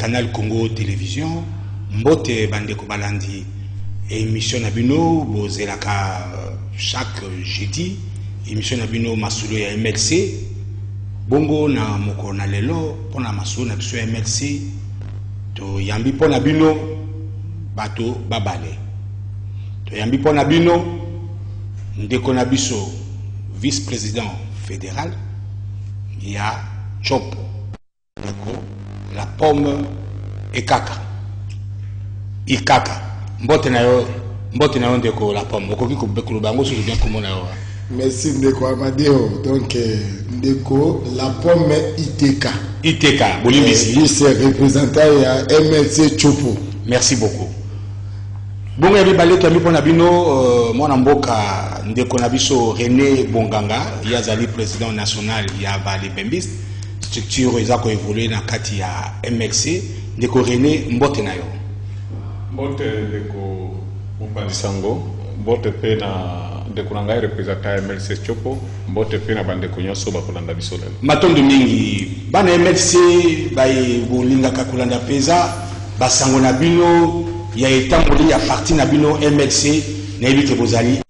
canal congo télévision mbote bandeko balandi émission na bino bozelaka euh, chaque jeudi émission na bino masolo ya mlc bongo na mokolo na lelo masolo na ya mlc toyambi mpo na bino bato babale. Toyambi mpo na bino ndeko na vice président fédéral ya chopo la pomme ekaka ikaka mbote na yo mbote na yo ndeko la pomme. Okoki koloba yango soki bien komona yo merci ndeko amadeo donc eh, ndeko la pomme iteka. Iteka bolimbisi. Vice représentant ya mlc chopo. Merci beaucoup. Bongo ya mibale toyambi mpo na bino uh, mwana mboka ndeko na biso rené bonganga. Ye azali président national ya balibembiste structure eza koévolue na kati ya mlc ndeko rené mbote na yo. Mbote ndeko mopanzi sango mbote mpe na ndeko na ngai representant ya mlc chopo mbote mpe na bandeko nyonso bakolanda biso lelo. Matondo mingi bana mlc baye bolingaka kolanda mpenza basango na bino ya etamboli ya parti na bino mlc nayebi ke bozali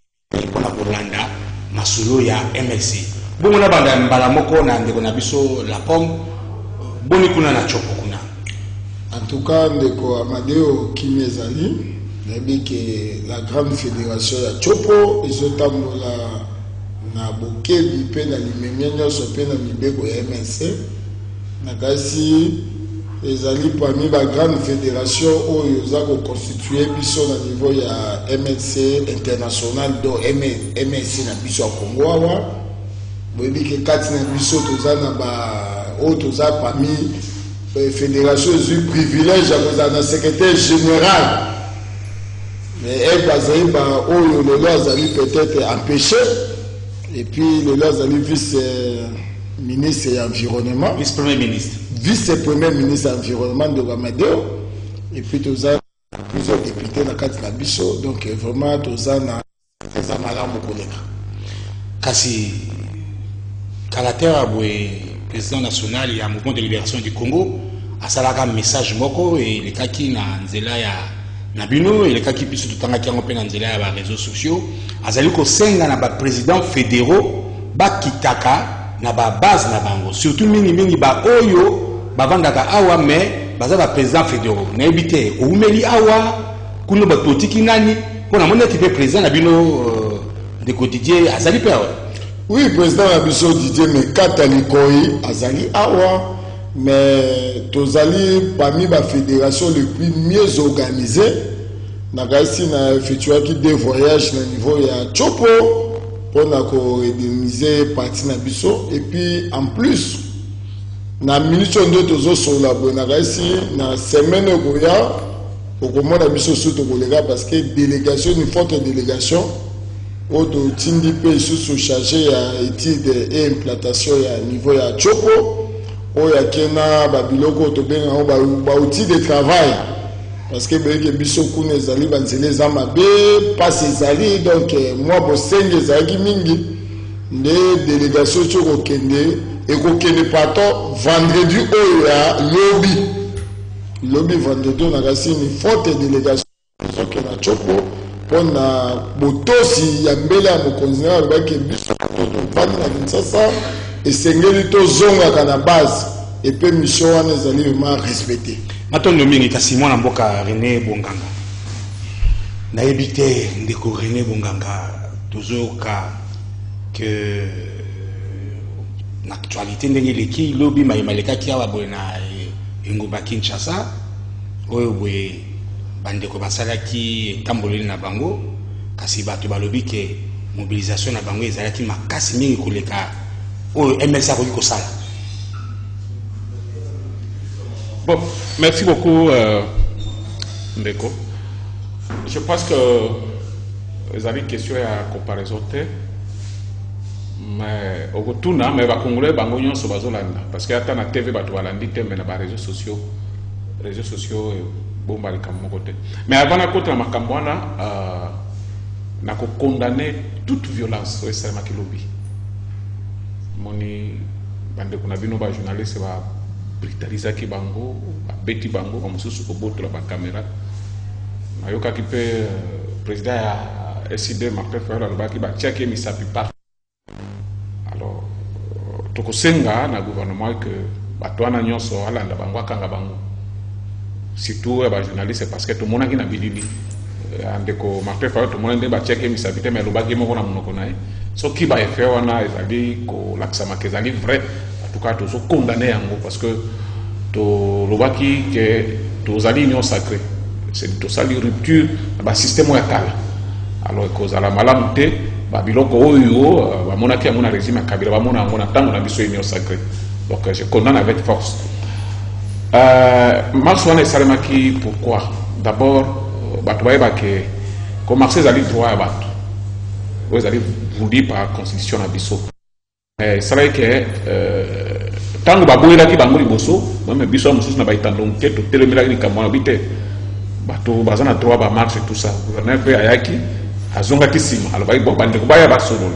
mpona kolanda masolo ya mlc bongo na banda mbala moko na ndeko na biso la pomme. Boni kuna na chopo kuna. Cas ndeko amadeo kimi ezali nayebi ke la grande fédération ya chopo ezotambola na bokebi mpe na limemia nyonso mpe na mibeko ya mlc na kasi ezali parmi bagrande fédération oyo eza koconstitue biso na niveau ya mlc international do mlc na biso ya congo awa boyebi ke kati na biso toza na ba oyo toza parmi fédération ezwi privilège ya kozala na secrétaire général. Mais ep azali baoyo lelo azali peut-être empêché. Et puis lelo azali vice ministre ya environnement. Vice premier ministre. Vice premier ministre ya environnement ndeko amadeo et puis toza plusieurs députés na kati na biso. Donc vraiment toza na eza malamu koleka kasi kalatere boye président national ya mouvement de libération du congo. Asalaka message moko elekaki na nzela ya na bino elekaki biso totangaki yango mpe na nzela ya bareseau sociaux. Azali kosenga na baprésident fédéraux bakitaka na babase na bango. Surtout mingimingi baoyo bavandaka awa mais baza baprésident fédéraux. Nayebi te oumeli awa kuna bato otiki nani mpo namoni eti mpe président na bino euh, ndeko didier azali mpe awa oui président na biso didier mekata likoi azali awa mais tozali parmi bafédération le plus mieux organisé nakasi na effectuaki deux voyages na niveau ya chopo mpona koredenize parti na biso. Et puis en plus na minute oyo nde tozosolola boye nakasi na semaine okoya okomona biso su tokoleka parce que délégation une forte délégation oyo totindi mpe lisusu chargé ya étude et implantation ya niveau ya chopo. Oyo ake na babiloko oyo tobenga yango baoutil de travail. Parce que boyeke biso kuna ezali banzela eza mabe mpasi ezali donc mwa bosengi ezalaki mingi. Nde délégation ti okokende ekokende pato vendredi oyo ya lobi lobi vendredi oyo nakasi ni forte délégation. Ezokenda chopo mpona botosi ya mbele ya mokonzi na alobaki biso tovandi na kinsasa esengeli tozongaka na base. Epe mission wana ezali vraiment respecté. Matondo mingi kasi mwana mboka rené bonganga. Nayebi te ndeko rené bonganga tozoyoka ke na actualité ndenge eleki lobi mayema elekaki awa boye na engumba kinshasa oyo boye Bon, merci beaucoup, euh. Je pense que avez une question à comparaison. Retour, mais va congolais bango nyonso bazolanda parce que ata na TV bato balandi te mais na ba réseaux sociaux réseaux sociaux bomba likambo moko te. Mais avant na kota na makambo wana euh, na kokondamne toute violence oyo esalemaki lobi moni bandeko na bino bajournaliste babrutalizaki bango babeti bango bamosusu kobotola bakamera nayokaki mpe euh, président ya sid martin fayol alobaki batiaki ye misapi parti alors euh, tokosenga na gouvernement ke bato wana nyonso alanda bango akanga bango surtout ya bajournaliste parce que tomonaki na bilili ya ndeko martin fayol tomoni nde batiaki ye misapi te me alobaki moko na monoko na ye soki baefe wana ezali kolakisama ezali vrai. En tout cas tozokondane yango parce que tolobaki ke tozali union sacré tosali rupture na basystème oyo ya kala alors ekozala malamu te babiloko oyo euh, bamonaki yango na régime ya kabila bamona yango na ntango na biso sacré donc euh, je condamne avec force euh, marche wana esalemaki pourquoi? D'abord euh, bato bayebake ko marche ezali droit ya bato. Oyo ezali voulu par constitution na biso. Esalaki ke ntango baboyelaki bango liboso meme biso ya mosusu na baitando moke totelemelaki likambo wana bi te bato baza na droit bamarche tout ça. Gouverneur mpe ayaki azongaki nsima alobaki bon bandeko baya basolola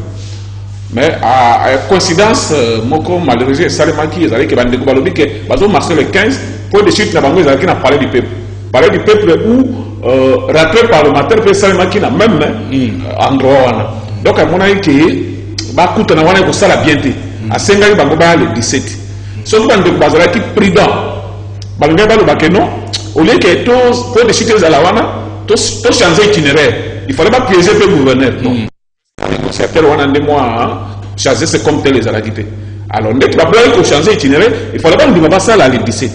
mais à, à coïncidence euh, moko malheureusement esalemaki ezalaki ke bandeko balobi ke bazomarche le 15 point de chute na bango ezalaki na palais du peuple. Palais du peuple où euh, rentrée parlementaire mpe esalemaki na même euh, endroit wana. Donc amonaki ke bakutana wana ekosala bien te asengaki bango baya le 17 soki bandeko bazalaki prudent. Balingaki baloba ke non. Au lieu ke to point de chute ezala wana to to changer itinéraire. Il fallait bapiéger mpe gouverneur non. négociateur wana nde mwa changer c'est comme tel ezalaki te alors ndeti bablaki kochanger itinéraire. Il fallait bandima basala le 17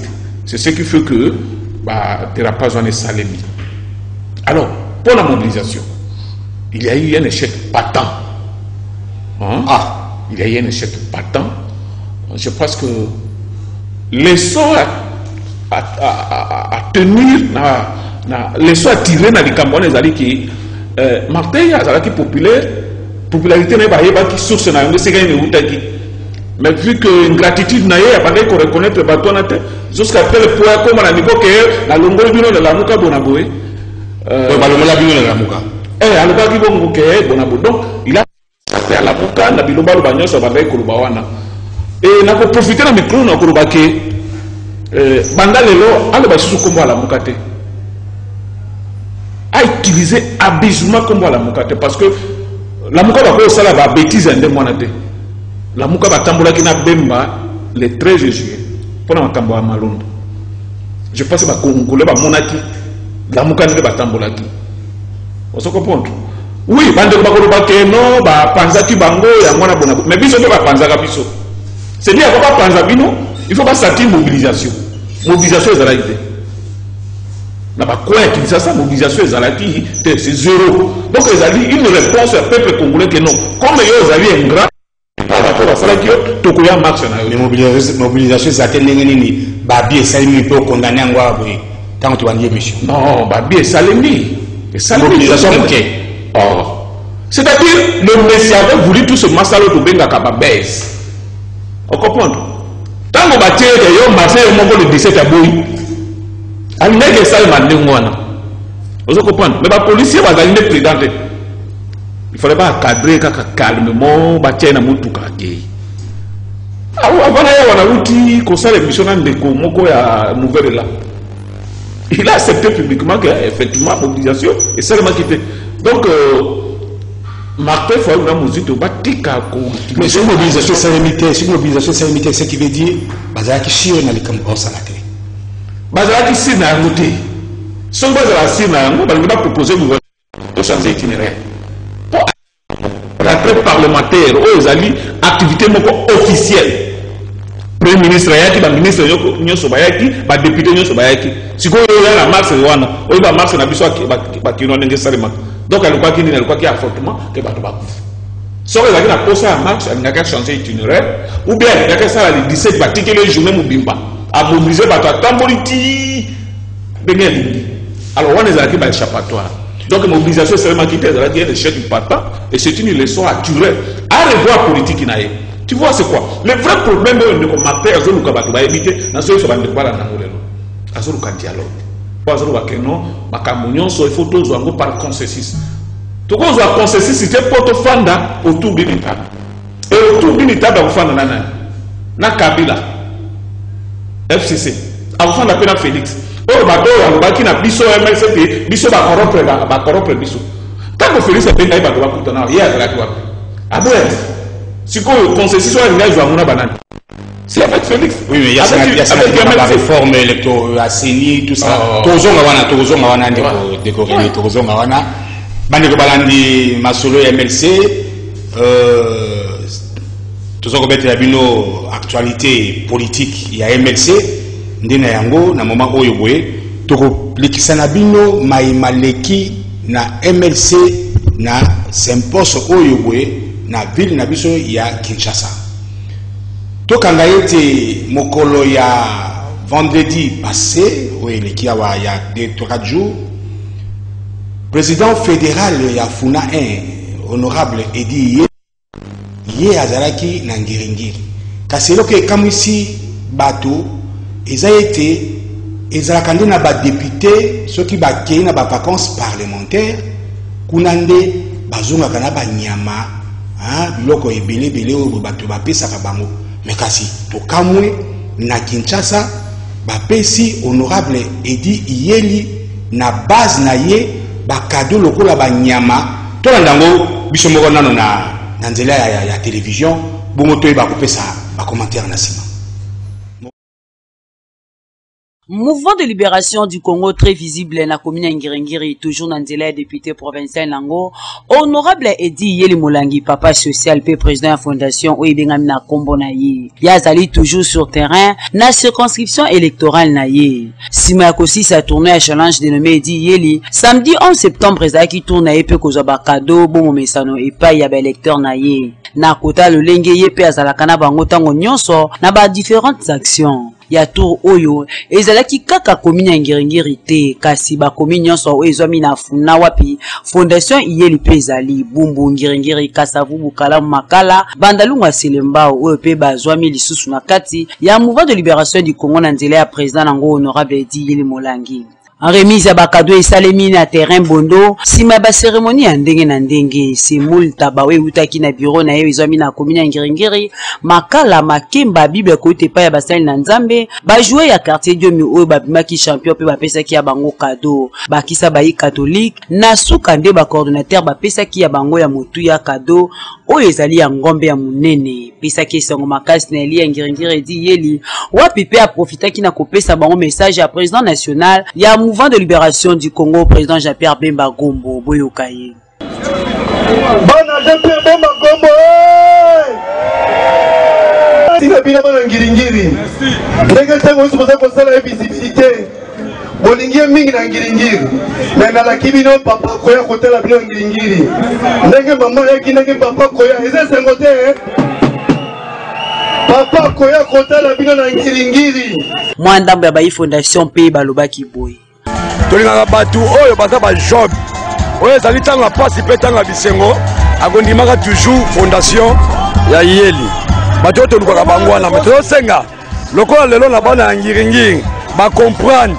c'est ce qui fait que badérapage wana esalemi alors pour la mobilisation il y a eu un échec patent. Hein? Ah, il y a eu un échec patent. Je pense que leçon à, à, à, à tenir na, na leçon à tirer na likambo wana ezali ki euh, martin azalaki populaire popularité na ye bayebaki source na yango esika nini mais vu que ingratitude na ye abandaki koreconnaitre bato wana te jusqu'à tel point akóma na niveau ke nalongoli bino na lamuka bona boye oyo balongola bino na lamuka. eh, alobaki bongo ke bona boye donc il a alamuka na biloba loba nyonso abandaki koloba wana. E nakoprofite na mikro na koloba ke eh, banda lelo aloba lisusu nkombo alamuka te. Autilize abusement nkombo alamuka te parce que lamuka bakoki kosala babétise ya ndenge wana te. Lamuka batambolaki na bemba le 13 juillet mpona makambo ya malonda. Je pense bakongole bamonaki lamuka ndenge batambolaki ozo comprendre oui bandeko bakoloba ke no bapanzaki bango yango wana bona mais biso mpe bapanzaka biso. C'est dire yako bapanza bino il faut basati mobilisation. Mobilisation ezalaki te na bakoin ya kinsasa mobilisation ezalaki te c'est zéro. Donc ezali une réponse ya peuple congolais ke non. Comme yo ozali ingrat par rapport basalaki yo tokoya marche na yo mais mobilisation mobilisation eza te ndenge nini? Babi esalemi mpe okondane yango awa boye ntango tobandi émission non babi esalemi esalemi Mobilisation moke. or c'est-à-dire le messie avait voulu tout ce masala oyo tobengaka babese ocomprendre ntango batie ete yo marse yo moko le 17 ya alingaki esalema ndenge wana ozo comprendre mais bapolisier bazali nde prudent te il fallait baencadre kaka calmement batie na motuka akei avana ya wana uti kosala émission na ndeko moko ya il a accepté publiquement que effectivement mobilisation esalemaki te donc euh, martin fayulu na mozito batika mais soki mobilisation esalemi te soki mobilisation esalemi te ce qui veut dire bazalaki sure na likambo baosala te bazalaki sir na yango te. Soki bazala sir na yango balingi bapropose gouvernement tochange itinéraire. Po rentrée parlementaire oyo ezali activité moko officielle. Premier ministre ayaki baministre nyonso bayaki badepute nyonso bayaki. Sikoyo oyo ya na marche wana oyo bamarche na biso aki- baki- bakino ndenge donc alukaki nini? Alukaki affrontement ke bato bakufa soki ezalaki na posa ya marche alingaki achange itinéraire ou bien alingaki asala le 17 batikeli journée mobimba amobilize bato atamboli ti ndenge elingi alors wana ezalaki baéchappatoire donc mobilisation esalemaki te ezalaki un échec patent et c'est une leçon à tirer à revoir politique na ye. Tu vois c'est quoi? Le vrai problème oyo ndeko martin azoluka bato bayebi te na so nyonso bandeko balandango lelo azoluka dialogue. Po azoloba ke non makambo nyonso faut tozwa yango par consensus. Tokozwa consensus te mpo tofanda autour d'une table. Et autour d'une table ya na na kabila fcc akofanda mpe na félix. Oyo bato oyo alobaki na biso mlc te biso bakorompre biso ntango félix abengai bato bakutana ye azalaki wapi aboya sikoyo consensus oyo alingi azwa yango na banani c'est avec félix. Oui, mais il y a Avec- y a avec il y a la réforme électorale, CENI, tout ça. Tozonga wana, tozonga décoré, tozonga wana. Bandeko balandi masolo MLC, euh, tozonga betela bino actualité politique ya MLC, nde na yango na moment oyo boye tokolekisa na bino mayema leki na MLC na symposium oyo na ville na biso ya Kinshasa. tokanga ete mokolo ya vendredi passé oyo eleki awa ya 4 jours président fédéral ya funa 1 honorable edi ye ye azalaki na ngiringiri. Kasi eloko ekamwisi bato eza ete ezalaka nde na badepute soki bakei na bavacance parlementaire kuna nde bazongaka na banyama ah, biloko ebele ebele oyo bato bapesaka bango. Me kasi tokamwe na kinshasa bapesi honorable edi iyeli na base na ye bakado lokola banyama. Tolanda yango biso moko nano na, na nzela ya, ya, ya télévision. Bongo toyeba kopesa bacommentaire na nsima Mouvement de libération du Congo très visible na commune ya Ngirengiri, toujours dans le député provincial Nango, honorable Edi Yeli Molangi, papa social pe président de la fondation oyo ebengami na kombo na ye. Ye azali toujours sur terrain na circonscription électorale na ye. Sima ya kosisa tournoi ya challenge dénommé Edi Yeli, samedi 11 septembre ezalaki tour na ye pe kozwa bakado bongo mesano epai ya baélecteur na ye. Na kota lolenge ye pe azalaka na bango ntango nyonso na ba différentes actions. ya tour oyo ezalaki kaka komi na ngiringiri te kasi bakomi nyonso oyo ezwami na funa wapi fondation iyeli mpe ezali bumbu ngiringiri kasavu bukalamu makala bandalungu ya selembao oyo mpe bazwami lisusu na kati ya mouvement de libération du congo na nzela ya président nango honorable edi yeli molangi remise ya bakado esalemi na terrain bondo nsima ya baseremoni ya ndenge na ndenge semul taba oyo eutaki na biro na ye ezwami na komini ya ngiringiri makala makemba bible ekouta epai ya basali na nzambe bajoueur ya quartier diomi oyo babimaki champion mpe bapesaki ya bango kado bakisa bayi katholike na suka nde bacoordinateur bapesaki ya bango ya motu ya kado oyo ezali ya ngombe ya monene. Pesaki esango makasi na eli ya ngiringiri edi yeli wapi mpe aprofitaki na kopesa bango message ya président national ya mouvement de libération du congo président jean-pierre bemba gombo boyoka ye. Bana jean-pierre bemba gombo tika bino bana ngiringiri. Ndenge ntango nyonso boza kosala ye visibilité. Bolingi ye mingi na ngiringiri. Me nalaki bino papa koya kotala bino ngiringiri. Ndenge mama ayaki ndenge papa koya eza esengo te eh? papa koya kotala bino na ngiringiri. Mwa ndambo ya bayi fondation mpe balobaki boye tolingaka bato oyo baza bajob oyo ezali ntango ya mpasi mpe ntango ya bisengo akondimaka toujours fondation ya yeli. Bato oyo tolukaka bango wana me tozosenga. Lokola lelo na bana ya ngiringiri bacomprendre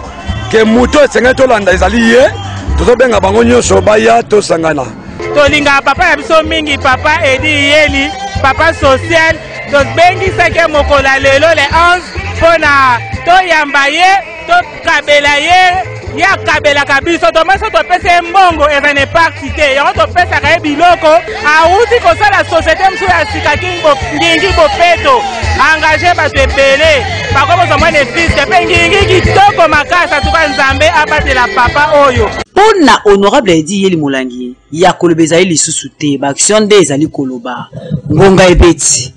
ke moto esengeli tolanda ezali ye tozobenga bango nyonso baya tosangana. Tolingaka papa na biso mingi papa edi yeli papa social. Tobengisaki mokolo ya lelo le 11 mpo na toyamba ye tokabela ye ye akabelaka biso. Tomaso topesa ye mbongo eza na eparti te yango topesaka ye biloko. Awuti kosala société mosusu ya sika ngingi bopeto. Engage bato ebele. Bakokozwa mwa nefiske mpe ngingi kitoko makasi. Atuka nzambe abatela papa oyo. Mpo na honorable edi yeli molangi ya koloba ezali lisusu te. Baaction nde ezali koloba. Ngonga ebeti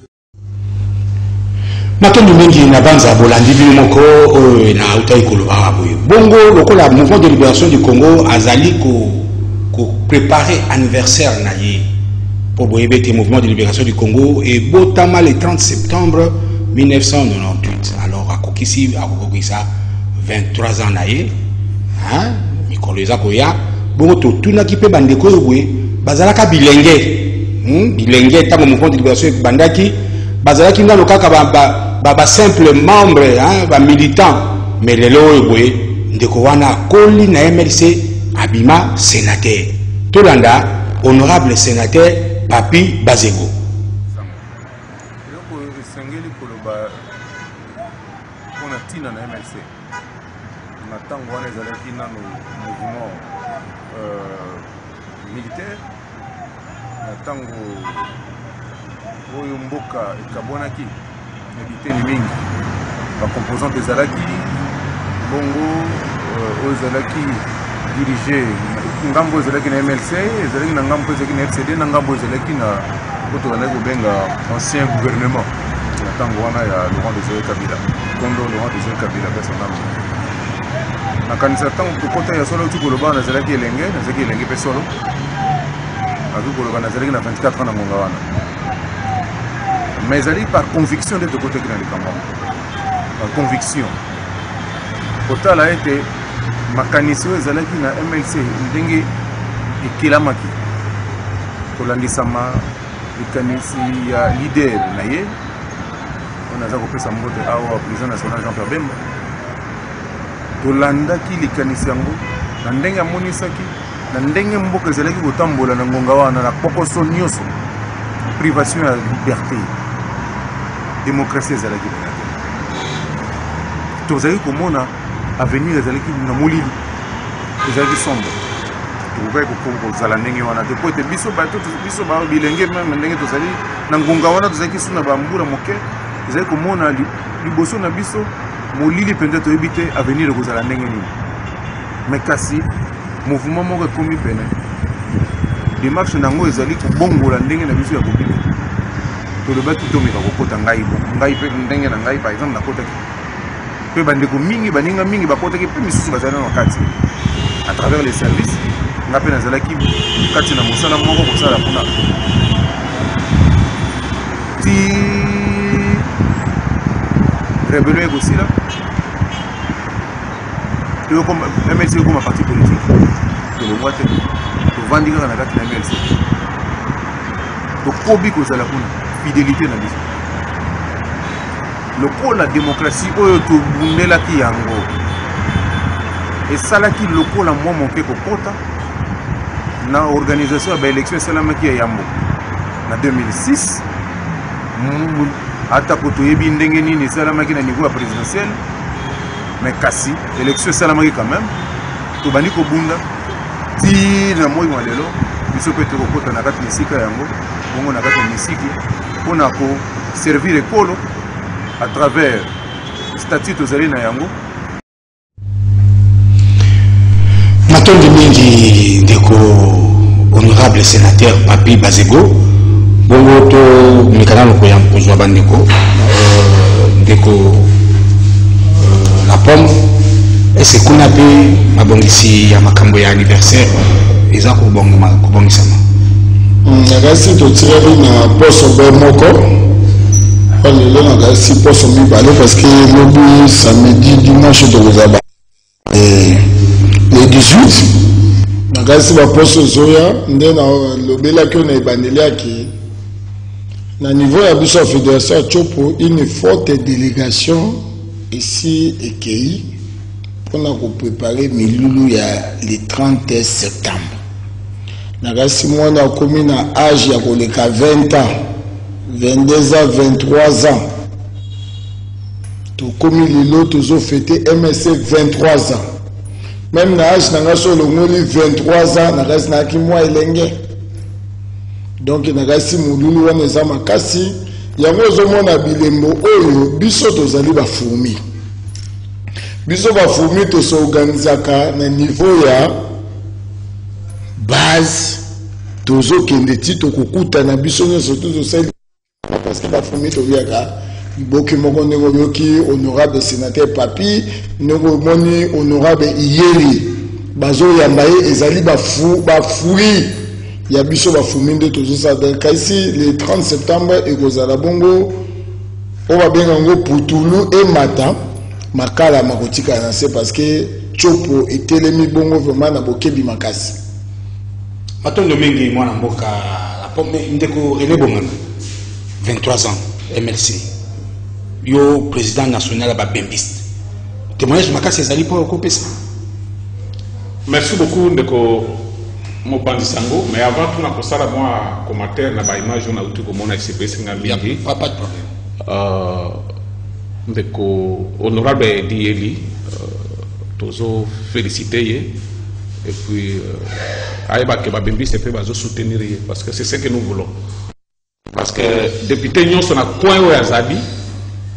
matondo mingi na banza bolandi bino moko oyo nautaki koloba awa boye bongo lokola mouvement de libération du congo azali koprépare ko anniversaire na ye mpo boyebi ete mouvement de libération du congo ebotama le 30 septembre 1998 alors akokisi akokokisa 23 ans na ye hein? mikolo eza koya bongo totunaki mpe bandeko oyo boye bazalaka bilenge hmm? bilenge ntango mouvement de libération ebandaki bazalaki nano kaka basimple ba, ba membre bamilitant mais lelo oyo boye ndeko wana akoli na mlc abima sénateur. Tolanda honorable sénateur papi bazego. Eloko esengeli koloba mpona ntina wana ezalaki nano mouvement euh, militaire. Na ntango oyo mboka ekabwanaki biteni mingi bacomposante ezalaki bongo euh, oyo ezalaki dirige ngambo mlc ngambo fcd na ngambo na ancien gouvernement. Na ntango wana ya laurent desire kabila. Kondo laurent desire kabila solo uti koloba nazalaki elenge nazalaki elenge mpe solo. Nazali koloba nazalaki na 24 ans na ngonga wana mais ezali par conviction nde tokotaki na likambo par conviction. Kotala ete makanisi oyo ezalaki na mlc ndenge ekelamaki kolandisama likanisi ya lider na ye oyo naza kopesa mbote awa président national jean pierre bemba tolandaki likanisi yango na ndenge amonisaki na ndenge mboka ezalaki kotambola na ngonga wana na pokoso nyonso privation ya liberté démocratie ezalaki na te tozalaki komona avenir ezalaki na molili. Ezalaki sombre. Tokokaki kozala ndenge wana. Te po ete biso bato biso bilenge meme ndenge tozali na ngonga wana tozalaki su na bambula moke. Ezali komona liboso na biso molili mpenza toyebi te avenir ekozala ndenge nini. Me kasi mouvement moko ekomi pene. Démarche nango ezali kobongola ndenge na biso ya kobina tolobaki tomeka kokota ngai ngai mpe ndenge na ngai par exemple nakotaki. Mpe bandeko mingi baninga mingi bakotaki mpe misusu bazali na kati. À travers les services nga mpe nazalaki kati na mosala moko kosala kuna. Ti rebellion ekosila mlc ekoma parti politique. Tolongwa te tovandi kaka na kati na mlc tokobi kozala kuna fidélité na biso. Lokola démocratie oyo tobundelaki yango esalaki lokola mwa moke kokota na organisation ya baélection esalamaki ya yambo. Na 2006 atako toyebi ndenge nini esalamaki na niveau ya présidentielle mais kasi élection esalamaki quand même tobandi kobunda. Ti na moi lelo biso mpe tokokota na kati na esika yango bongo na kati ya misiki mpona koservir ekolo à travers statut tozali na yango. Matondi mingi ndeko honorable sénateur papi bazego. Bongo tomekana lokoya kozwa bandeko. Euh, ndeko euh, la pomme. Ese kuna mpe mabongisi ya makambo ya anniversaire? Eza kobongisama nakasi totiraki na poso be moko. Lelo nakasi poso mibale parce que lobi samedi dimanche tokozala le 18 nakasi baposo ezoya nde nalobelaki oyo na ebandeliaki na niveau ya biso ya fédération ya chopo une forte délégation esi ekei mpona koprépare milulu ya le 30 septembre nakasi mwana akomi na age ya koleka 20 ans. 22 ans 23 ans. Tokomi lelo tozofete msc 23 ans. Même na age na ngai so olongoli 23 ans nakasi nayaki mwa elenge. Donc nakasi molulu wana eza makasi. Yango ozomona bilembo oyo biso tozali bafourmi biso bafourmi tosorganizaka na niveau ya base tozokende ti tokokutana biso nyonso to tosali parce que bafourmi tobiaka liboki moko ndenge oyoki honorable sénateur papi ndenge omoni honorable iyeli bazoyamba ye ezali bafuri. Ya biso bafumi nde tozosala. Kasi le 30 septembre ekozala bongo. Oyo babenga yango putulu emata makala makotikala na se parce que chopo etelemi bongo vraiment na bokebi makasi matondo mingi mwana mboka ndeko rené bongana 23 ans mlc yo président national ya babembiste. Témoignage makasi ezali mpo okopesa merci beaucoup ndeko mopanzi sango. Mais avant tuna kosala mwa commentaire na baimage oyo nauti komona esepesinga mingi pas de problème. Uh, ndeko honorable edi eli uh, tozofélicite ye et puis euh, ayebake babembisi mpe bazosoutenir ye parce que c'est ce que nous voulons. Parce que député nyonso na coin oyo azali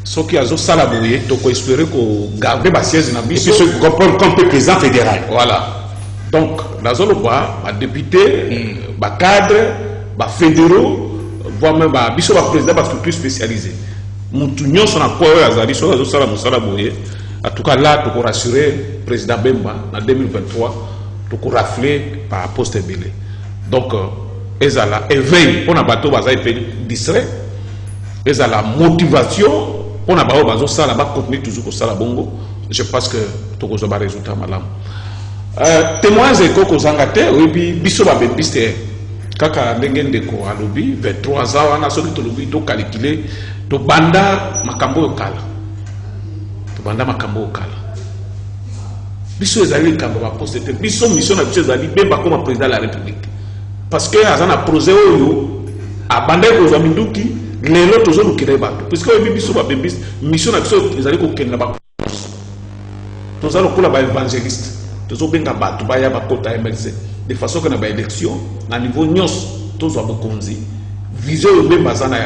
soki azosala boye tokoespere kogarde basiège na Et puis, biso ce- comme, comme président fédéral. voilà. Donc nazoloba badéputé bacadre bafédéraux voire même ba- biso baprésident bastructure spécialisé. Mutu nyonso na kwa oyo azali soki azosala mosala boye en tout cas là tokorassure président bemba na 2023 tokorafle baposte ebele donc ezala éveil mpona bato bazali mpe distrait. Ezala motivation. Mpona baoyo bazosala bacontinue toujours kosala bongo. Je pense que tokozwa baresultat malamu Euh, te oyebi biso babebisi kaka ndenge ndeko alobi 23 ans wana soki tolobi tokalikile tobanda makambo oyo kala tobanda makambo oyo kala biso ezali likambo te biso la république. Parce que aza na projet oyo kozwa minduki lelo tozolukela ye bato. Oyebi biso mission na biso ezali kokende na toza lokola tozobenga de façon ke na na niveau nyonso tozwa bokonzi. Vision oyo bemba aza na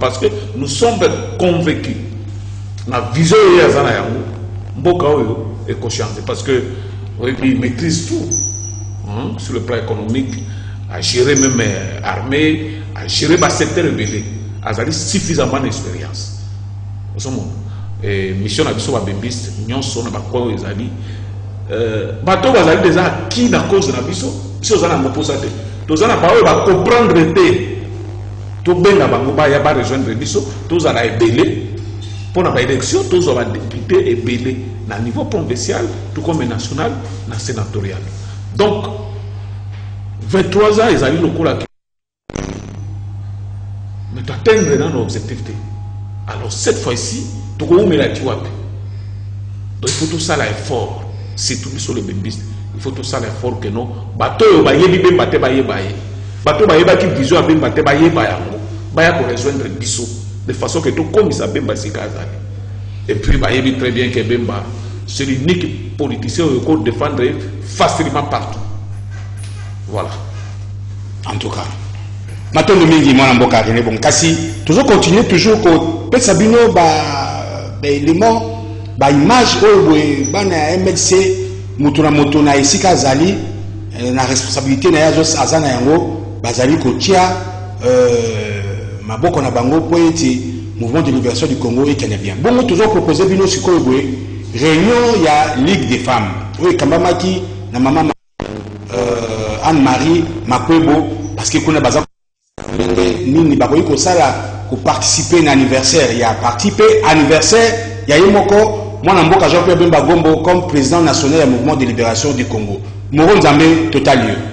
parce que nous sommes convaincus. Vision ekochange parce que oyebi il maîtrise tout hein, sur le plan économique à gérer même euh, à gérer basecteur ebele azali suffisamment d'expérience. Eh, mission na biso babembisi nyonso na bakwa oyo ezali euh, bato oyo bazali deja aki na cause na biso biso oza na moposa te toza na baoyo bacomprendre te tobenga bango baya barejoindre biso tozala ebele mpo na baélection tozwa badepute ebele na niveau provincial tout comme national na sénatorial donc 23 ans ezali lokola mais toatteindre nano objectif te alors cette fois-ci tokoumela ti wapi donc il faut tosala effort surtout biso le bembisi il faut tosala effort ke no bato oyo bayebi bemba te bayeba ye bato bayebaki vision ya bemba te bayeba yango baya korejoindre biso de façon ke tokomisa bemba esika azali. Et puis bayebi très bien ke bemba c'est l'unique politicien oyo kodéfendre facilement partout. Voilà. En tout cas. Matondo mingi mwana mboka rene bon kasi tozocontinue toujours kopesa bino baélément baimage oyo boye bana mlc moto na moto na esika azali eh, na responsabilité na ye aza na yango bazali kotia euh, maboko na bango mpo ete mouvement de libération du congo ekende bien. Bongo tozopropose bino sikoyo boye réunion ya ligue des femmes. Oyo ekambamaki na mama euh, anne-marie makwebo parce que kuna baza ndenge nini bakoki kosala koparticipe na anniversaire ya parti mpe anniversaire ya ye moko mwana mboka jean pierre bemba gombo comme président national ya mouvement de libération du congo. Moro nzambe total lieu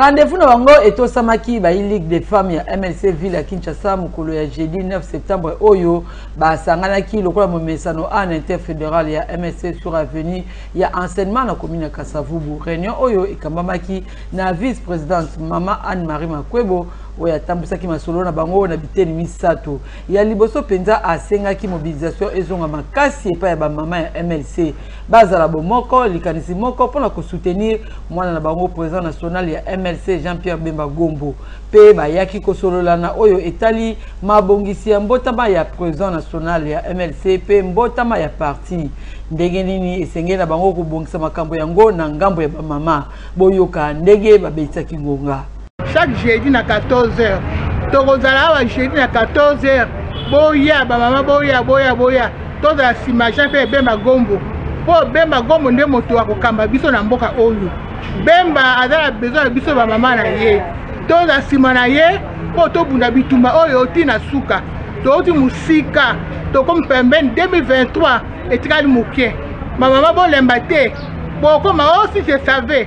rendez-vous na bango etosamaki bayi ligue des femmes ya mlc ville ya kinshasa mokolo ya jeudi 9 septembre oyo basanganaki lokola momesano ana interfédéral ya mlc sur avenue ya enseignement na commune ya kasavubu réunion oyo ekambamaki na vice présidente mama anne marie makwebo oyo atambwisaki masolo na bango na biteni misato. Ya liboso mpenza asengaki mobilisation ezonga makasi epai ya bamama ya mlc bazala bomoko likanisi moko mpona kosoutenir mwana na bango président national ya mlc jean pierre bemba gombo. Mpe bayaki kosolola na oyo etali mabongisi ya mbotama ya président national ya mlc mpe mbotama ya parti. Ndenge nini esengeli na bango kobongisa makambo yango na ngambo ya bamama? Boyoka ndenge babetisaki ngonga chaque jeudi na 14h tokozala awa jeudi na 14h boya bamama boya boya boya. Tozala nsima jean mpe bemba gombo. Mpo bemba gombo nde moto akokamba biso na mboka oyo. Bemba aza na besoin na biso bamama na ye. Toza nsima na ye mpo tobunda bitumba oyo oti na suka. Touti mosika tokomi pembeni 2023 etikali moke. Bamama bolemba te. Bokoma osi je savais.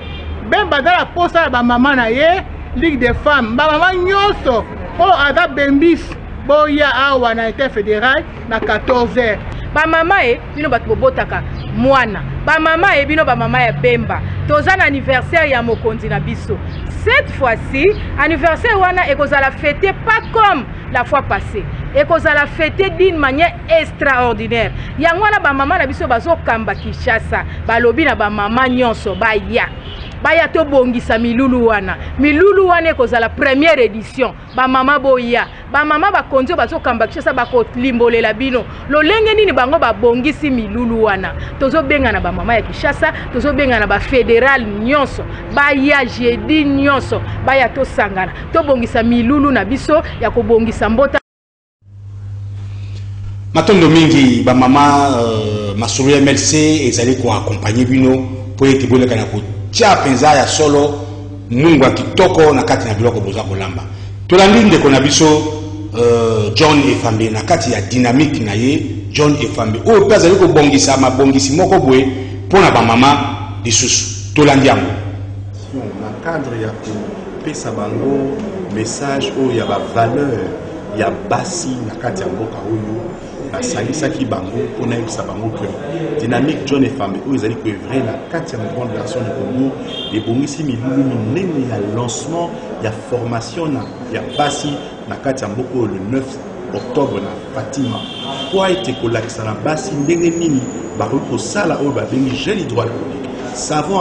Bemba aza na posa ya bamama na ye ligue des femmes. Bamama nyonso. Oyo aza bembisi boya awa na inter fédéral na 14 heures. Bamama e bino bato bobotaka. Mwana. Bamama e bino bamama ya bemba. Toza na anniversaire ya mokonzi na biso. Cette fois-ci anniversaire wana ekozala fete pas comme la fois passée. Ekozala fete d'une manière extraordinaire. Yango wana bamama na biso bazokamba kinshasa. Balobi na bamama nyonso baya baya tobongisa milulu wana. Milulu wana ekozala première édition. Bamama boya. Bamama bakonzi oyo bazokamba kinshasa bakolimbolela bino. Lolenge nini bango babongisi milulu wana? Tozobengana bamama ya kinshasa tozobengana bafédéral nyonso. Baya jeudi nyonso. Baya tosangana tobongisa milulu na biso ya kobongisa mbota. Matondo mingi bamama uh, masolo ya mlc ezali koakompagne bino mpo ete boleka na kotia mpenza ya solo mungu ya kitoko na kati na biloko boza kolamba. Tolandi ndeko na biso uh, john efambe na kati ya dynamique na ye john efambe. Oyo mpe azali kobongisa mabongisi moko boye mpo na bamama lisusu. Tolandi yango. Na cadre ya kopesa bango message oyo ya bavaleur ya basi na kati ya mboka oyo basalisaki bango mpona yebisa bango ke dynamique john efambe oyo ezali koevre na kati ya mouvement de du congo ebongisi ya lancement ya formation na ya basi na kati ya mboka le 9 octobre na fatima. Mpo ete kolakisa na basi ndenge nini? Bakoki kosala oyo babengi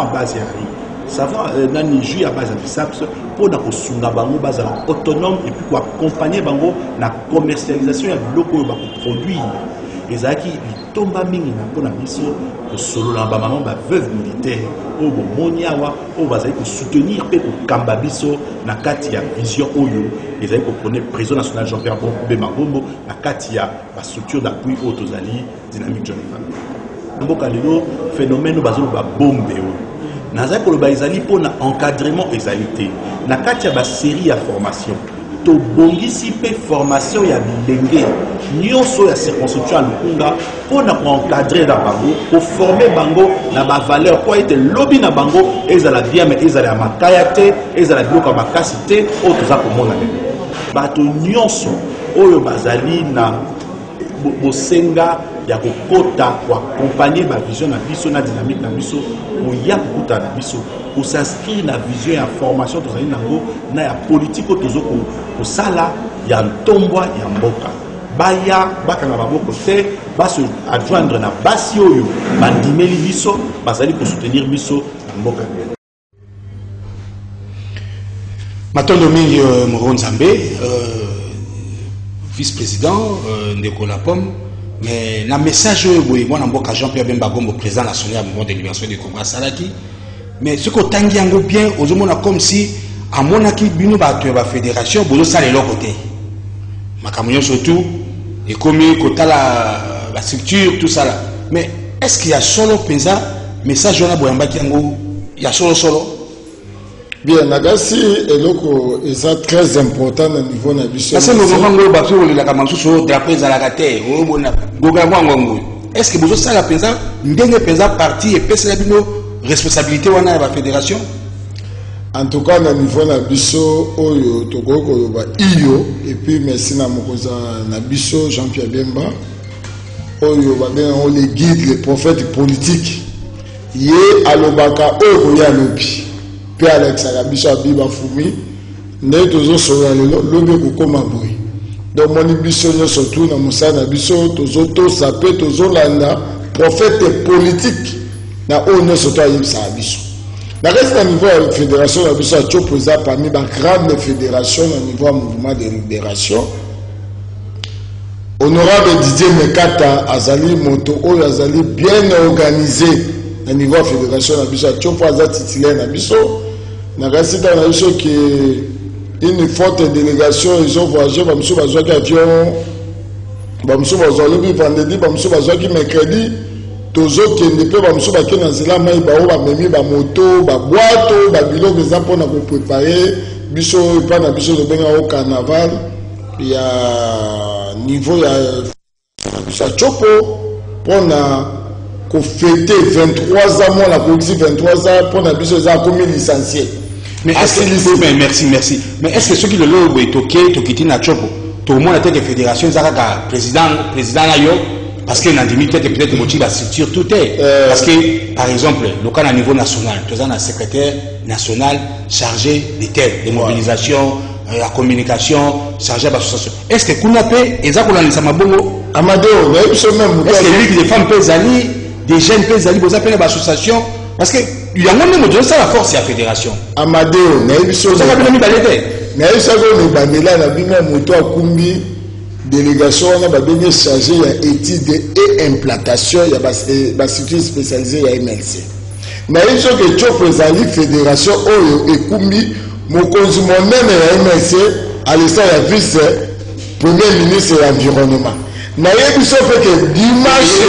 à base ya riz savon euh, nani jus ya base ya mpona kosunga bango bazala autonome epuis koaccompagne bango na commercialisation ya biloko oyo bakoproduire ezalaki litomba mingi na mpona biso kosolola bamama baveuve militaire. Oyo bomoni awa oyo bazali kosoutenir mpe kokamba biso na kati ya vision oyo. Ezali kopone président national jean pierre bemba ngombo na kati ya bastructure d'appui oyo tozali dynamique famille na mboka lelo phénomène oyo bazoloba bombe oyo nazali koloba ezali mpona encadrement ezali te. Na kati ya basérie ya formation tobongisi mpe formation ya bilenge. Nyonso ya circonscription ya lukunga mpona koencadre na bango koforme bango na bavaleur mpo ete lobi na bango ezala bien me ezala ya makaya te ezala biloko ya makasi te oyo toza komona lelo bato nyonso oyo bazali na bosenga ya kokota koakompagne bavision na biso na dynamique na biso koya kokuta na biso kos'inscrire na vision ya formation tozali nango na ya politike oyo tozo kosala ya ntombwa ya mboka. Baya bakanga maboko te baso adjoindre na basi oyo bandimeli biso bazali kosoutenir biso na mboka. Lelo matondo mingi uh, moro nzambe uh, vice-président uh, ndeko la pomme mais na message oyo boye mwana mboka jean pierre bemba gombo président national ya mouvement de libération du congo asalaki. Mais soki otangi yango bien ozomona comme si amonaki bino bato ya bafédération bozosala eloko te. Makambo nyonso tu ekomi kotala bastructure là. Mais est ce que ya solo mpenza? Message wana boyambaki yango ya solosolo? Bien nakasi eloko eza très important na niveau na biso. Kasi mokomango bato olelaka masusu drapo ezalaka te oyobona goga yango yango yango est ce que bozosala mpenza ndenge mpenza parti epesela bino responsabilité wana ya bafédération en tout cas na niveau na biso oyo tokoki koloba iyo epuis merci na mokonzi na biso jean pierre bemba oyo babengango le guide le prophète politique. Ye alobaka oyo koye alobi mpe alakisaka biso abi bafumi nde tozosolola lelo lobi ekokóma boye. Donc moni biso nyonso tu na mosala na biso tozotosa mpe tozolanda prophète politique na oyo nyonso to ayebisaka biso. Nakasi na niveau fédération na biso ya eza parmi bagrande fédération na niveau mouvement de libération. Honorable didier mekata azali moto oyo azali bien organisé na niveau ya fédération na biso ya titulaire na nakasi tala na biso ke une forte délégation ezovoyage bamosusu bazwaki avion bamosusu bazwalobi vendredi bamosusu bazwaki mercredi tozokende mpe bamosusu bake na nzela mai bao bamemi bamoto babwato babiloko eza mpona koprepare biso epai na biso tobengaka carnaval. Ya niveau ya biso ya copo mpona kofete 23 ans mwana kokisi 23 ans mpona biso eza akomi licencié mais est-ce que mais merci merci. Mais est-ce que soki lelo boye toke tokiti na copo tomona teke fédération eza kaka président président na yo parce que nandimi tete peut-être moti bastructure tout te Euh. parce que par exemple loka na niveau national toza na secrétaire national chargé de tel de mobilisation euh, ya communication chargé ya bassociation est ce que kuna mpe eza kolandisa mabongo amadeo nayebi biso même moto est ce que ligue de femmes mpe ezali des jeunes mpe ezali boza mpe na baassociation parce que yango nde moto ezosala force ya fédération amadeo nayebi biso ozaka bino mibale te nayebi saki oyo ebandela na bino ya moto akumbi délégation wana babengi chargé ya étude et implantation ya bastructure spécialisé ya mlc nayebi soki etiopo ezali fédération oyo ekumbi mokonzi monene ya mlc alesa ya vice premier ministre ya environnement nayebi so mpe ke dimanche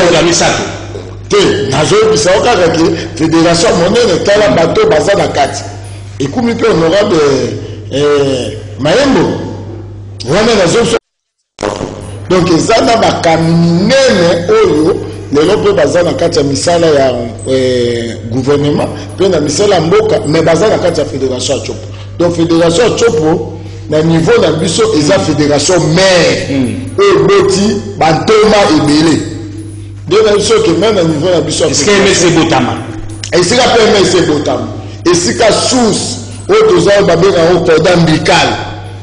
te nazoyebisa yo kaka ke fédération monene tala bato baza na kati. Ekumi mpe honorable eh, mayembo wana nazobiso donc eza na bakambi minene oyo lelo mpe baza na kati ya misala ya eh, gouvernement mpe na misala ya mboka me baza na kati ya fédération ya copo donc fédération ya copo na niveau na biso eza fédération mare oyo eboti bantoma ebele nde na biso ke me na niveau na biso que mc ebotama esika mpe ms ebotama esika source oyo toza oyo babenga yango corda mbical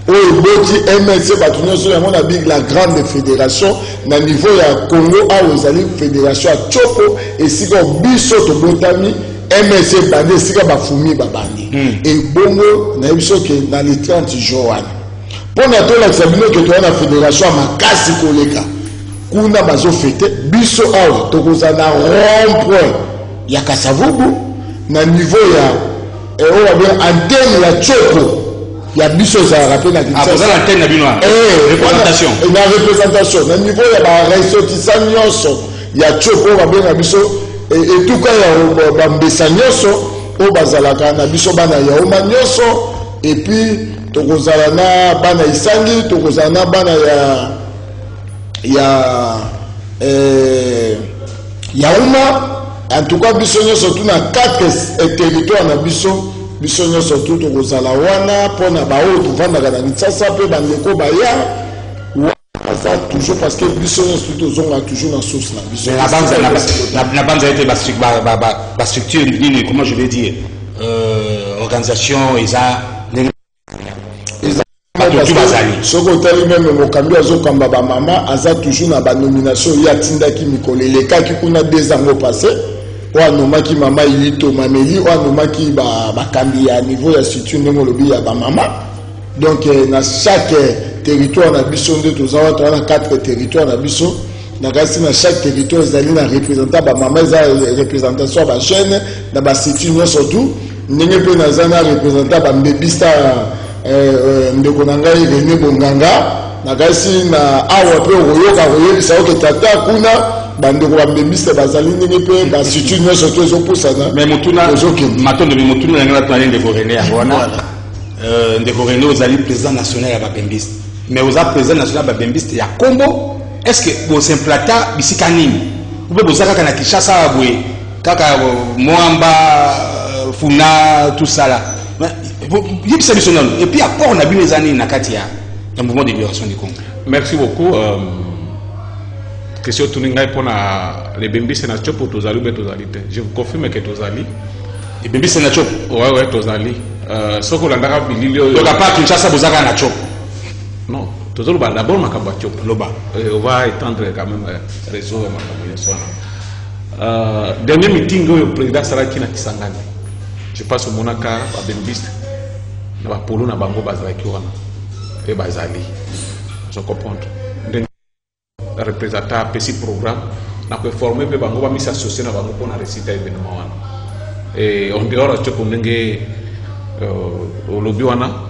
oyo eboti ms bato nyonso yango na big la grande fédération na niveau ya congo awa ezali fédération ya copo esika oyo biso tobotami ms ebandi esika bafumi babandi ebongo nayebi soki na le 30 jour wana mpo na tolakisa bino ke toza na fédération ya makasi koleka kuna bazofete biso awa tokozala na rond point ya kasavubu na niveau ya eh, oyo babenga antenne ya copo ya biso ezalaka mpe na Ah, na Eh, représentation wana- na niveau ya baressortissa nyonso ya copo oyo babenga biso eh, etuka ya ba- bambesa nyonso oyo bazalaka na biso bana yaoma nyonso. Epuis tokozala na bana isangi tokozala na bana ya ya eh, yauma en tout cas biso nyonso tu na 4 territoire na biso biso nyonso tu tokozala wana mpona baoyo tovandaka na kinshasa mpe bandeko baya baza toujours parce que biso nyonso tu tozonga toujours na source na biso. Na- na- na banza ete bastru- ba- ba- ba- bastructure nini comment je vais dire euh, organisation eza soki otali meme mokambi azokamba bamama aza toujours na banomination ye atindaki mikolo elekaki kuna deux ango passé oyo anomaki mama ilito mameli oyo anomaki ba- bakambi ya niveau ya structure ndenge olobi ya bamama donc eh, na chaque eh, territoire na biso nde toza wana toza na quatre territoire na biso na kasi na chaque territoire ezali na représentant bamama eza représentation ya bajeune na bastructure nyonso tu. Ndenge mpe naza na représentant bambebista ndeko na ngai rene bonganga. Na kasi na awa mpe okoyoka koyebisa oke tata kuna bandeko bambebista bazali ndenge mpe bastructure nyonso tu ezopusana. Mais motuna ozokende matondo me motuna yango natuna ndeko rene yango wana Euh, ndeko rene ozali président national ya babembiste mais oza président national ya babembiste ya kombo est ce que bosimplata bisika nini? Ube boza kaka na kinshasa awa boye? Kaka euh, mwamba euh, funa tout ça là Et puis apport na bino eza nini na kati ya ya mouvement de libération du congo. Merci beaucoup euh, question otuni ngai mpona lebembisi na tiopo tozali ube tozali te. Je vous confirme ke tozali. Lebembisi na tiopo ouais, ouais, tozali. Euh, soki olandaka bilili oyo donc apart kinshasa boza kaka na tiopo non tozoloba d'abord makambo ya loba. Euh, on va étendre quand même euh, réseau ya makambo Euh, dernier meeting oyo président asalaki na kisangani. Je pense omonaka babembiste na bapolo na bango bazalaki wana mpe bazali. Je comprendre ndenge représentant apesi programme na koinforme mpe bango bamisi associe na bango mpona resita événement wana. En dehors ya tioko ndenge euh, olobi wana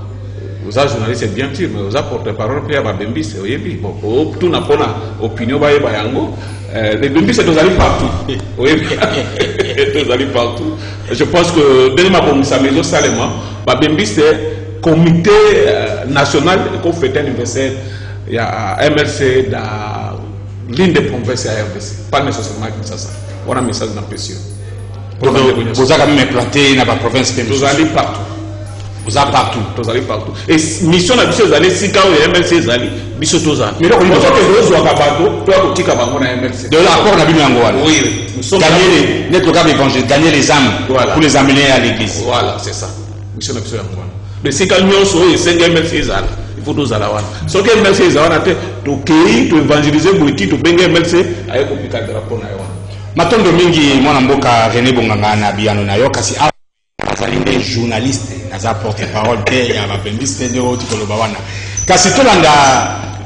oza journaliste bien sûr mais oza porte parole mpe ya babembise oyebi. Bon otuna mpona opinion bayeba yango. Euh, les bembise tozali partout. Oyebi? Tozali partout. Je pense que ndenge mabongisama ezosalema babembise comité euh, national ekofete anniversaire ya mlc da l'une des provinces ya rdc pas nécessairement kinshasa. Wana message na pesi donc boza quand même implanté na baprovince mpe tozali partout boza partout. tozali partout. Et mission na biso ezali esika oyo mlc ezali biso tozala Mais donc, tokende ozwaka bato toya kotika bango na mlc de l'accord na bino yango wana. Gagner net local évangile gagner les âmes pour les amener à l'église. Voilà c'est ça. Mission na biso yango wana. Besika nyonso oyo esengi mlc ezala il faut tozala wana. Soki mlc eza wana te tokei toévangélize boeti tobenge mlc aye kopika drapo na ye wana. Matondo mingi mwana mboka rené bonganga na biyano na yo kasi awa azali nde journaliste naza porte parole te ya bapembiste nde oyo koloba wana kasi tolanda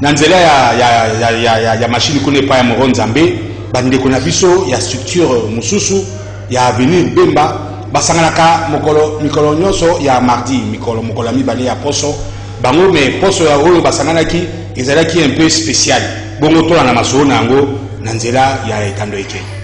na nzela ya, ya, ya, ya, ya, ya mashine kuna epai ya moro nzambe bandeko na biso ya structure mosusu ya avenir bemba basanganaka mokolo mikolo nyonso ya mardi mikolo mokolo ya mibale ya poso. Bango me poso ya oyo basanganaki ezalaki un peu spécial. Bongo tolanda masolo na yango na nzela ya ekando eke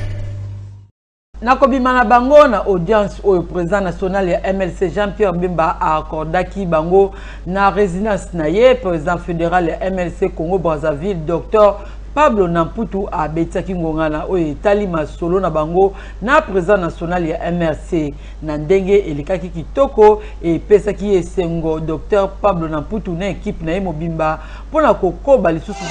nakobima na bango na audience oyo président national ya mlc jean pierre bemba aakordaki bango na résidence na ye président fédéral ya mlc congo brazzaville docteur pablo namputu abetisaki ngonga na oyo etali masolo na bango na président national ya mrc na ndenge elekaki kitoko epesaki esengo docteur pablo namputu na ekipe na ye mobimba mpona kokoba lisusu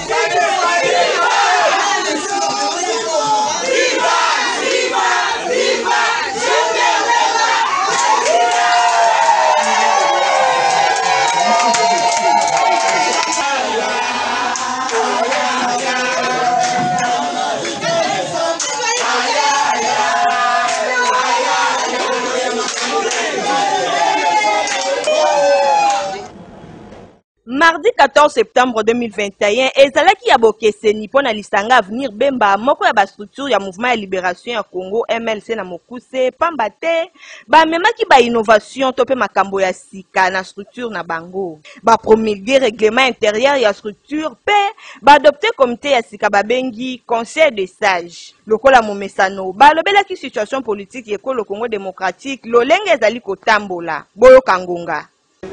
mardi 14 septembre 2021 ezalaki ya bokeseni mpo na lisanga avenir bemba moko ya bastructure ya mouvement ya libération ya congo mlc na mokuse pamba te bamemaki bainnovation to mpe makambo ya sika na structure na bango. Bapromulgue règlement intérieur ya structure mpe baadopte komite ya sika babengi conseil de sage. Lokola momesano balobelaki situation politique ekolo congo démocratique lolenge ezali kotambola. Boyoka ngonga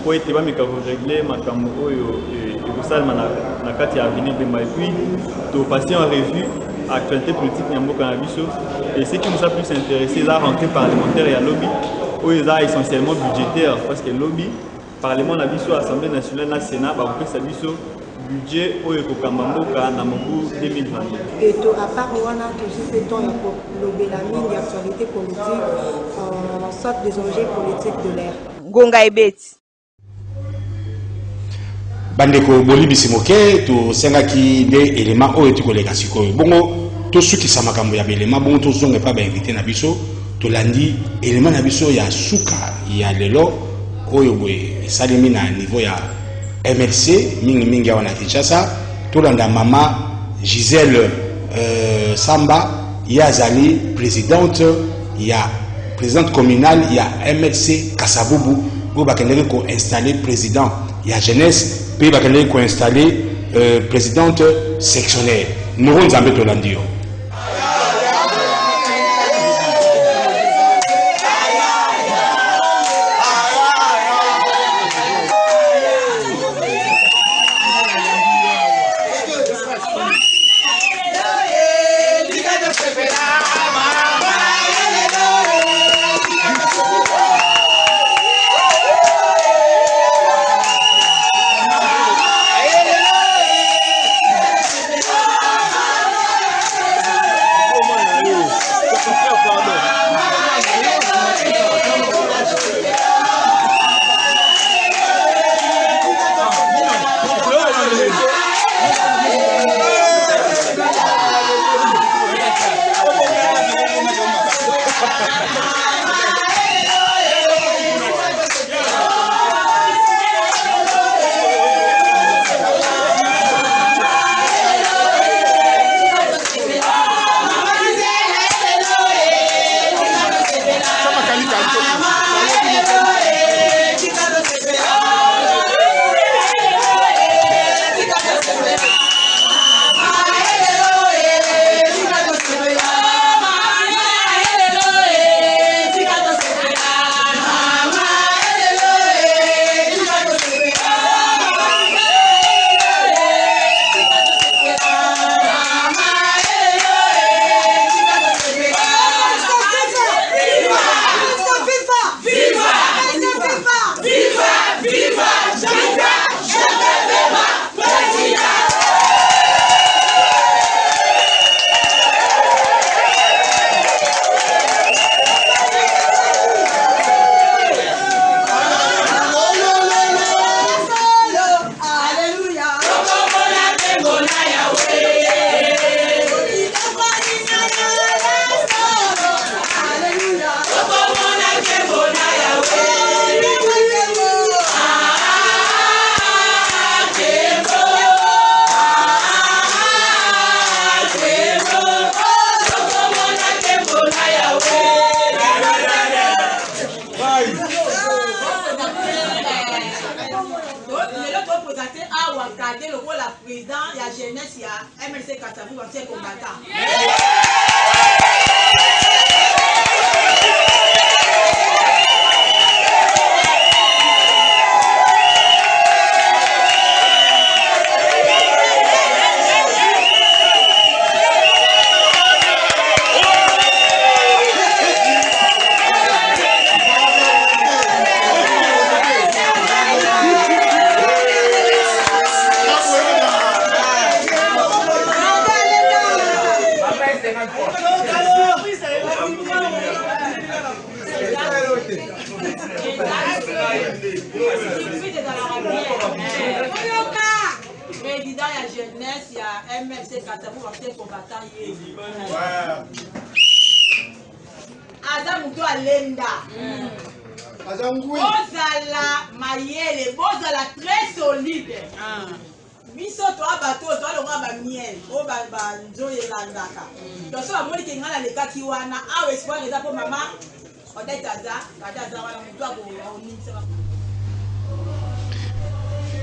mpo ete bameka koregle makambo oyo ekosalema na kati ya avenir bemba. Epuis topassi en revue actualité politique ya mboka na biso et ce qui nous a plus intéressé eza rentrée parlementaire ya lobi oyo eza essentiellement budgétaire parce que lobi parlement na biso assemblée nationale na sénat bakopesa biso budget oyo ekokamba mboka na mobu 2022 eto apart wana mpe temps ya kolobela mingi actualité politique en sorte des enjeux politiques de l'air. Ngonga ebeti bandeko bolibisi moke tosengaki nde elema bongo tosukisa makambo ya belema bongo na biso na biso ya suka ya lelo oyo boye niveau ya mrc mingimingi awa na kinshasa. Tolanda mama gisele euh, samba ye azali présidente ya présidente communale ya mrc kasabubu président ya jeunesse mpe bakendaki koinstalle euh, présidente sectionnaire. Moko nzambe tolandi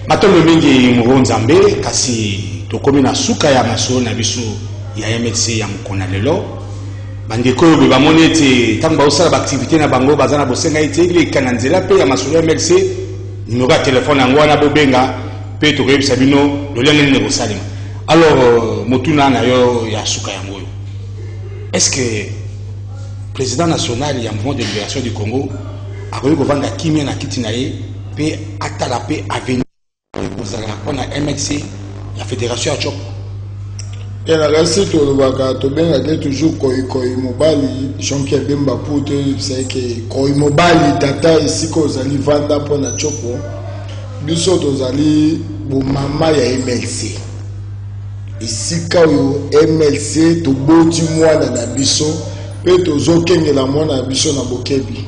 matondo mingi moko nzambe kasi tokomi na suka ya masolo na biso ya mlc ya mokona lelo. Bandeko oyo boye bamoni ete ntango baosala baaktivité na bango baza na bosenga ete eleka na nzela mpe ya masolo ya mlc nimero ya telefone yango wana bobenga mpe tokoyebisa bino lolenge nini kosalema alors motuna na yo ya suka yango oyo. Est ce que président national ya mouvement de libération du congo akoki kovanda kimia na kiti na ye mpe atala mpe avenir. Kozala mpona mlc ya fédération ya chopo elakasi tolobaka tobengaka toujours koyikoyi mobali jean pierre bemba po toyebisa eke koyi mobali tata esika ozali vanda mpona chopo biso tozali bomama ya mlc esika oyo mlc toboti mwana na biso mpe tozokengela mwana na biso na bokebi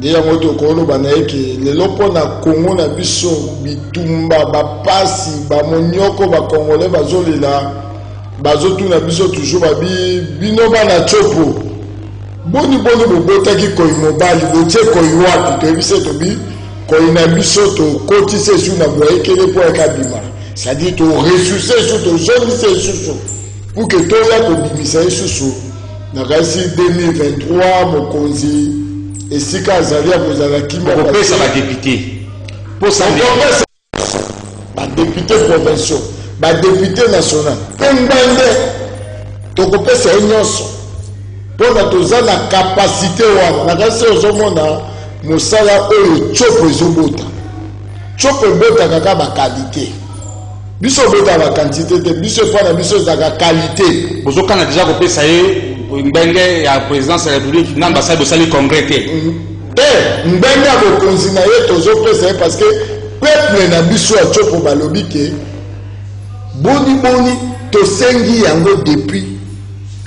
nde yango tokoloba na eke lelo mpona kongo na biso bitumba bapasi bamonioko bakongole bazolela bazotuna biso toujours babi bino bana tsopo. Boni boni bobotaki koi mobali botie koi wapi toyebise tobi koi na biso tokotisa esu na boyekele mpo eka bima cestadire toresuce esu tozongisa esusu pour ke toya kobimisa esusu na kasi 2023 mokonzi esika azali akozala kimokopesa badepute badepute provinciaux badepute national. Mpe ngwende tokopesa ye nyonso. Mpona toza na kapasité wana na kasi ozomona mosala oyo tsopo ezobota. Tsopo ebotaka kaka bakalite biso obotaka bakantité te biso mpona biso ezalaka kalite bozokana deja kopesa ye ndenge ya présidence ya république na ambasade bosali congrès te te ndenge ya bokonzi na ye parce que peuple na biso ya tsopo balobi ke boniboni tosengi yango depuis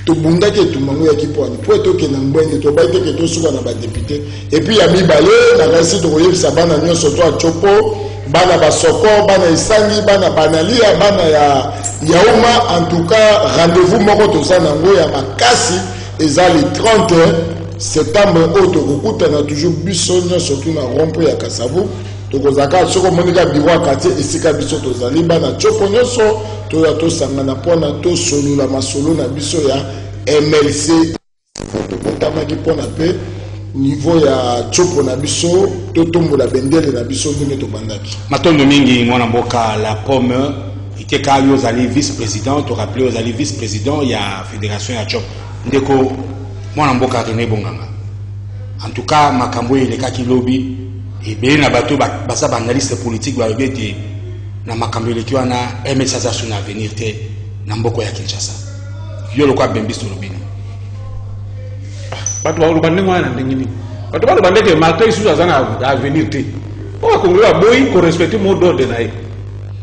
tobundaki etumbango yaki mpwani mpo etokenda ngwende tobai teke tosuka na badepute epuis ya mibale na kasi tokoyebisa bana nyonso to atsopo bana basoko bana esangi bana banalia bana ya yauma en tout cas rendez-vous moko toza nango ya makasi. Eza le 30 septembre oyo tokokutana toujours biso nyonso tu na rompo ya kasavu tokozalaka soki omonika biro ya quartier esika biso tozali. Bana tsopo nyonso toya tosangana mpona tosolola masolo na biso ya mlc tokotamaki mpona mpe niveau ya tsopo na biso totombola bendele na biso ndenge tobandaki. Matondo mingi mwana mboka la pomme iteka yo ozali vice président torappele ozali vice président ya fédération ya chop ndeko mwana mboka rene bonganga. En tout cas makambo elekaki lobi ebele na bato baza baanalyste politique balobi ete na makambo eleki wana ms aza so na avenir te na mboka ya kinshasa. Yo lokola bembisi tolobi nini bato baloba ndenge wana na ndenge nini? Bato baloba ndenge martin lisusu aza na avenir te. Mpo bakongole baboyi korespecte mot d'ordre na ye.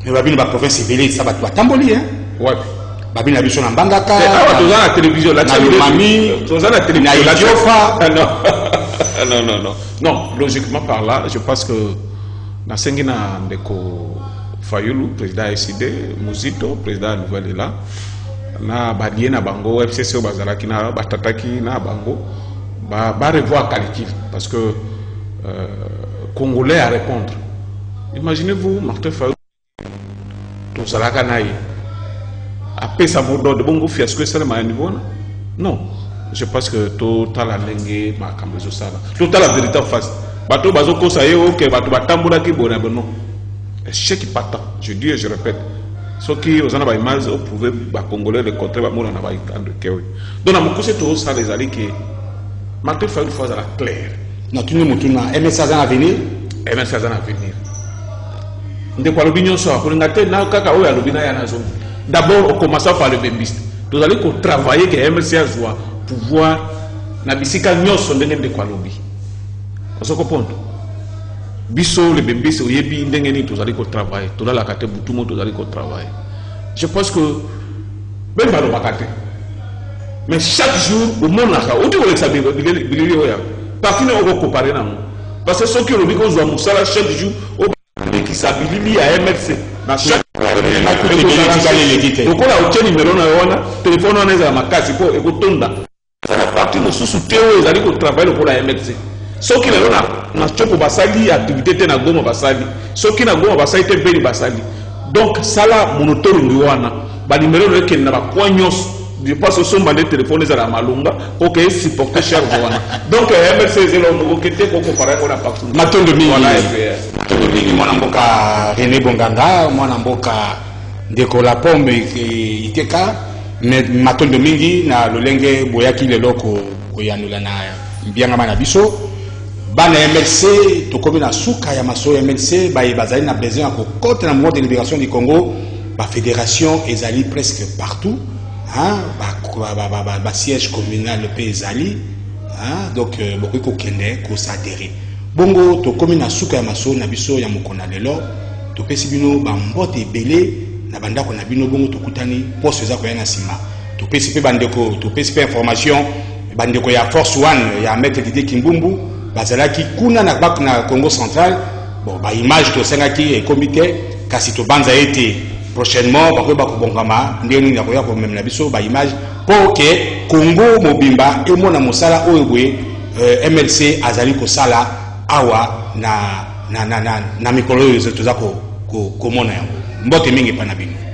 Me babino baprovince ebele eza bato batamboli wapi? Babino na biso na mbangaka awa toza na télévision toza na non. Non non non. Logiquement par là je pense que nasengi na ndeko fayulu président ya sd muzito président ya nouvelle ela na balie na bango fcc oyo bazalaki na batataki na bango ba calcul parce que euh, congolais à répondre. Imaginez vous martin fayulu tozalaka na ye apesa modode bongo fiasco esalema ya niveau non. Je pense que totala ndenge makambo ezosala totala véritable face. Bato oyo bazokosa ye oke bato batambolaki boye na bono échec patent. Je dis et je répète. Soki oza na baimage oprouve bacongolais le contraire bamona na baitande ke oyo donc na mokuse tozosala ezali ke martin fayulu fo azala claire. Natuni motuna ms aza na avenir. Ms aza na avenir. Ndeko alobi nyonso akolinga te na kaka oyo alobi na ya na zongi d'abord okomasa par le bembiste tozali kotravaille ke mrc azwa pouvoir na bisika nyonso ndenge ndeko alobi. Ozo kopondre biso le bembiste oyebi ndenge nini tozali kotravaille tolalaka te butu mo tozali kotravaille je pense que te mais chaque jour omonaka oti kolekisa bilili oyo parti ne okokopare nango parce que soki olobi kozwa mosala chaque jour olekisa bilili ya mrc na chaque lokola otie nimero na yo wana telefone wana ezala makasi mpo ekotonda na parti mosusu te oyo ezali kotravaille lokola mrc soki lelo na coko basali activité te na goma basali soki na goma basali te beni basali donc sala monotolongi wana banimero no ekende na bakwa nyonso je pense osomba nde telefone ezala malunga oke esupporte charge wana donc mrc ezela oke te kokopara yango na partout matondo mingi. Matondo mingi mwana mboka. René bonganga mwana mboka. Ndeko la pombe iteka. Me matondo mingi na lolenge boyaki lelo koyanula na mbiangama na biso. Bana mlc tokomi na suka ya masolo mlc bazali na besoin ya kokota na mouvement de libération du congo. Bafédération ezali presque partout basiège communal mpe ezali donc bokoki kokende kosadere bongo tokomi na suka ya masolo na biso ya mokona lelo topesi bino bambote ebele na bandako na bino bongo tokutani poso eza koya na nsima. Topesi mpe bandeko topesi mpe information bandeko ya force one ya maître didie kimbumbu bazalaki kuna na, na congo central. Bon baimage tosengaki ekomi te kasi tobanza ete prochainement bakoyeba kobongama ndenge nini akoya komemela biso baimage mpo ke kongo mobimba emona mosala oyo boye euh, mlc azali kosala awa na, na, na, na, na mikolo oyo toza komona ko, ko yango. Mbote mingi epa na bino